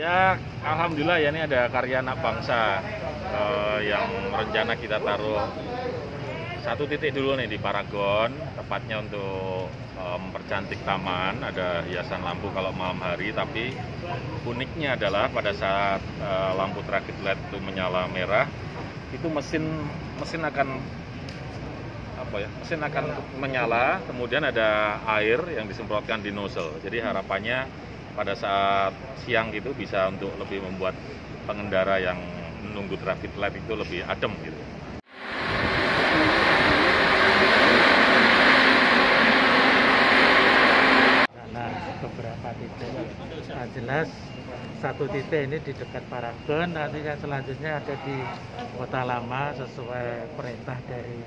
Ya, alhamdulillah ya ini ada karya anak bangsa eh, yang rencana kita taruh satu titik dulu nih di Paragon, tepatnya untuk eh, mempercantik taman. Ada hiasan lampu kalau malam hari, tapi uniknya adalah pada saat eh, lampu trakit LED itu menyala merah, itu mesin mesin akan apa ya mesin akan menyala kemudian ada air yang disemprotkan di nozzle jadi harapannya pada saat siang gitu bisa untuk lebih membuat pengendara yang menunggu traffic light itu lebih adem gitu Nah, beberapa titik. Nah, jelas satu titik ini di dekat Paragon, nanti yang selanjutnya ada di Kota Lama sesuai perintah dari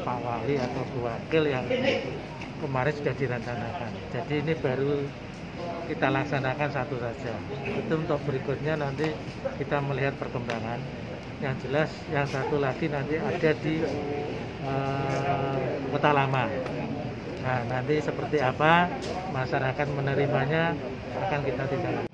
Pak Wali atau Bu Wakil yang kemarin sudah direncanakan. Jadi ini baru kita laksanakan satu saja. Itu untuk berikutnya nanti kita melihat perkembangan. Yang jelas yang satu lagi nanti ada di eh, Kota Lama. Nah, nanti seperti apa masyarakat menerimanya akan kita tindak.